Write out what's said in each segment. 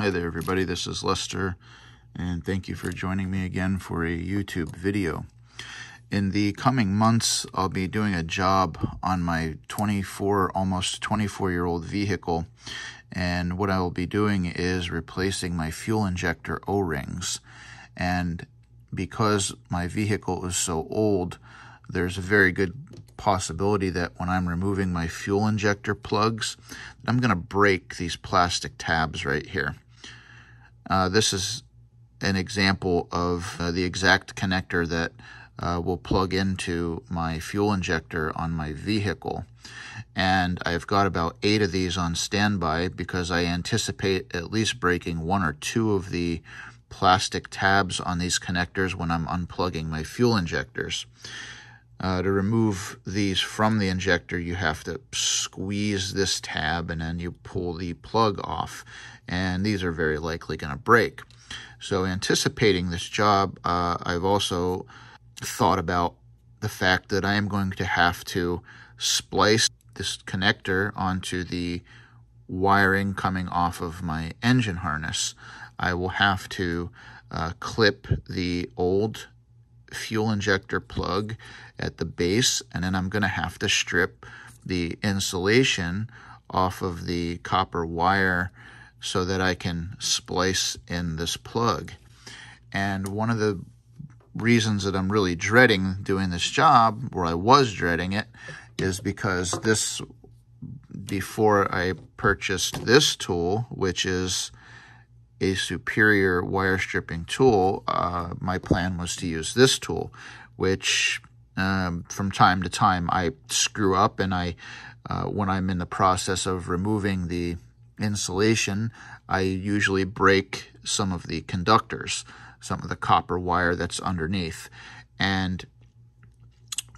Hi there everybody, this is Lester and thank you for joining me again for a YouTube video. In the coming months, I'll be doing a job on my 24, almost 24 year old vehicle and what I will be doing is replacing my fuel injector O-rings and because my vehicle is so old, there's a very good possibility that when I'm removing my fuel injector plugs, I'm going to break these plastic tabs right here. Uh, this is an example of uh, the exact connector that uh, will plug into my fuel injector on my vehicle. And I've got about eight of these on standby because I anticipate at least breaking one or two of the plastic tabs on these connectors when I'm unplugging my fuel injectors. Uh, to remove these from the injector, you have to squeeze this tab and then you pull the plug off. And these are very likely going to break. So, anticipating this job, uh, I've also thought about the fact that I am going to have to splice this connector onto the wiring coming off of my engine harness. I will have to uh, clip the old fuel injector plug at the base and then I'm going to have to strip the insulation off of the copper wire so that I can splice in this plug. And one of the reasons that I'm really dreading doing this job, or I was dreading it, is because this, before I purchased this tool, which is a superior wire stripping tool, uh, my plan was to use this tool, which um, from time to time I screw up and I, uh, when I'm in the process of removing the insulation, I usually break some of the conductors, some of the copper wire that's underneath. And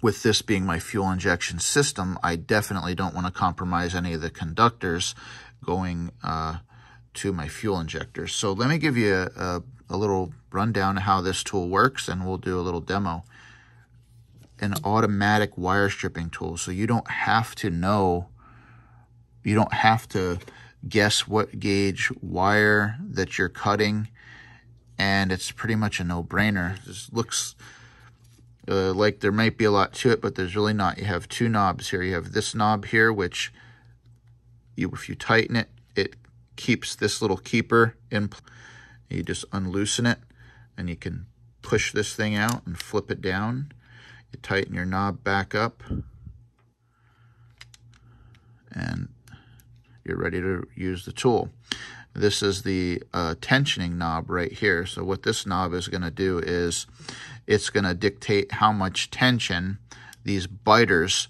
with this being my fuel injection system, I definitely don't want to compromise any of the conductors going uh, to my fuel injectors. So let me give you a, a, a little rundown of how this tool works and we'll do a little demo. An automatic wire stripping tool. So you don't have to know, you don't have to guess what gauge wire that you're cutting and it's pretty much a no-brainer. This looks uh, like there might be a lot to it, but there's really not. You have two knobs here. You have this knob here, which you, if you tighten it, it keeps this little keeper in. You just unloosen it and you can push this thing out and flip it down. You tighten your knob back up and you're ready to use the tool. This is the uh, tensioning knob right here. So what this knob is going to do is it's going to dictate how much tension these biters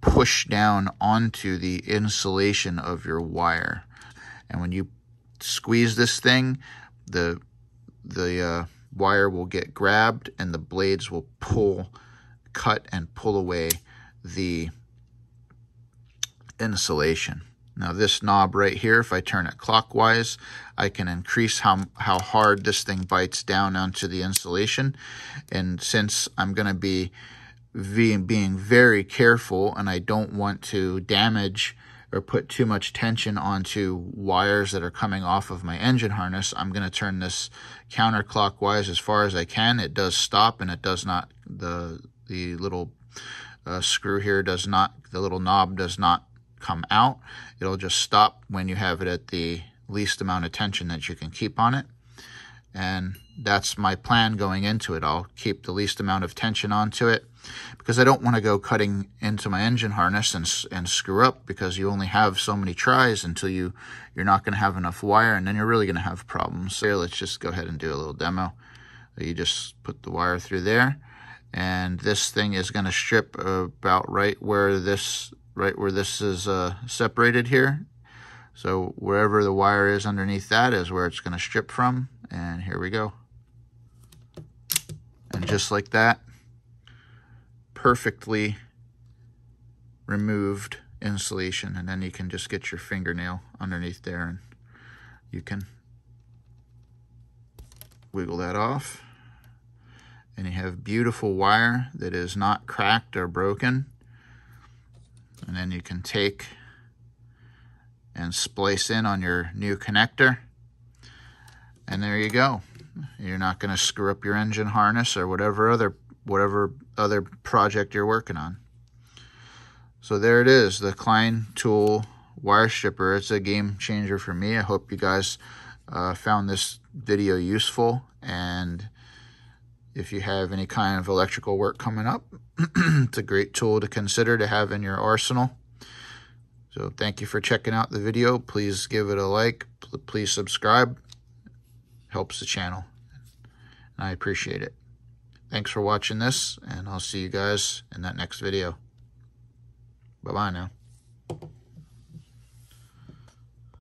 push down onto the insulation of your wire. And when you squeeze this thing, the the uh, wire will get grabbed and the blades will pull, cut and pull away the insulation. Now this knob right here, if I turn it clockwise, I can increase how, how hard this thing bites down onto the insulation. And since I'm going to be being very careful and I don't want to damage or put too much tension onto wires that are coming off of my engine harness, I'm going to turn this counterclockwise as far as I can. It does stop and it does not, the, the little uh, screw here does not, the little knob does not come out. It'll just stop when you have it at the least amount of tension that you can keep on it. And that's my plan going into it. I'll keep the least amount of tension onto it because I don't want to go cutting into my engine harness and, and screw up because you only have so many tries until you, you're not going to have enough wire and then you're really going to have problems. So let's just go ahead and do a little demo. You just put the wire through there and this thing is going to strip about right where this right where this is uh, separated here. So wherever the wire is underneath that is where it's going to strip from. And here we go. And just like that, perfectly removed insulation. And then you can just get your fingernail underneath there and you can wiggle that off. And you have beautiful wire that is not cracked or broken. And then you can take and splice in on your new connector. And there you go. You're not going to screw up your engine harness or whatever other whatever other project you're working on. So there it is, the Klein Tool wire stripper. It's a game changer for me. I hope you guys uh, found this video useful. And if you have any kind of electrical work coming up, it's a great tool to consider to have in your arsenal. So thank you for checking out the video. Please give it a like. Please subscribe. Helps the channel. And I appreciate it. Thanks for watching this, and I'll see you guys in that next video. Bye-bye now.